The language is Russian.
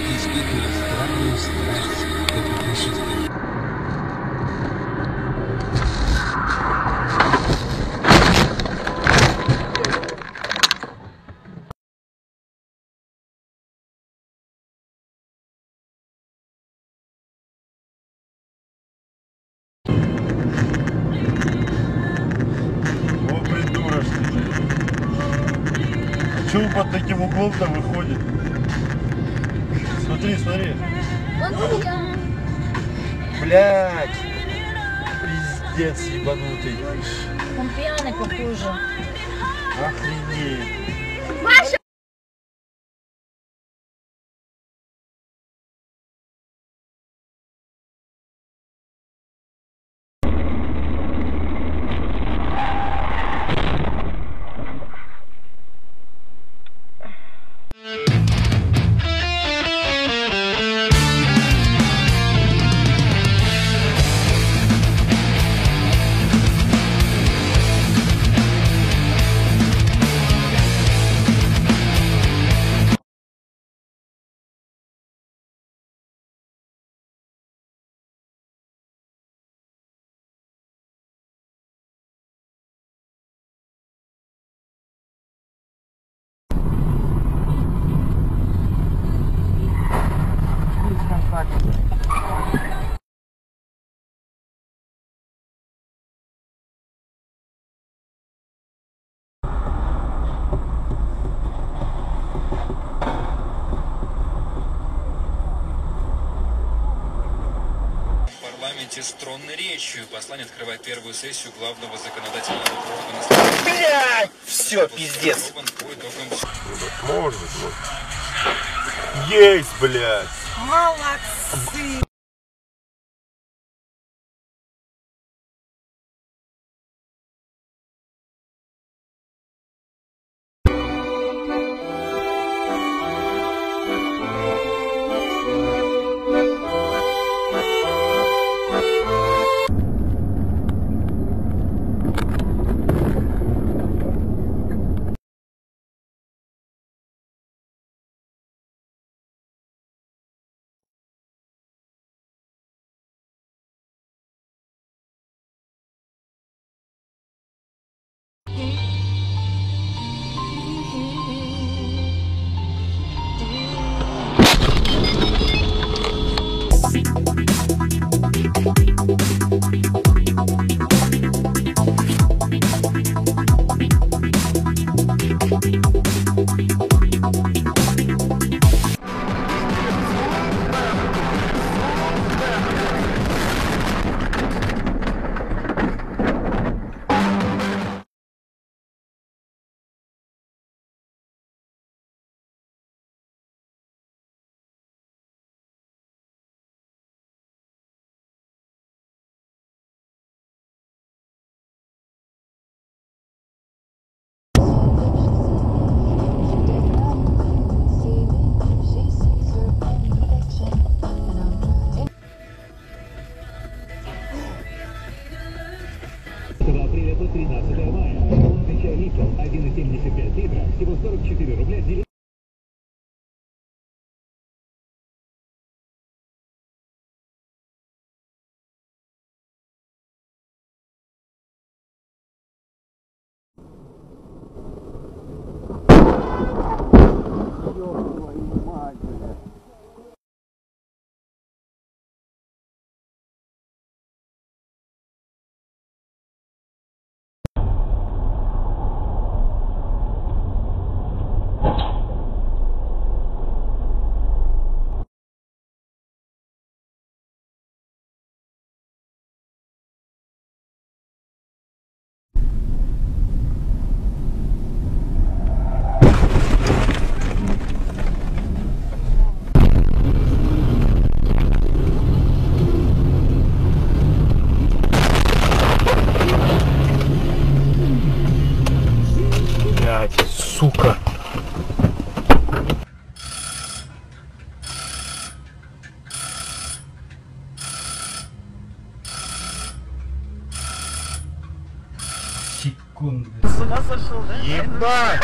Тактические испытывали странную страсть к путешествию. О, придурочный. А что он под таким углом-то выходит? Смотри, смотри. Блять. Пиздец ебанутый. Он пьяный, похоже. Охренеть. Парламенте с тронной речью. Послание открывает первую сессию главного законодательного органа страны. Блядь! Все, пиздец. Может, вот. Есть, блядь. Galaxy. 1,75 литра, всего 44 рубля сука. Секунды. С ума сошел, да? Ебать!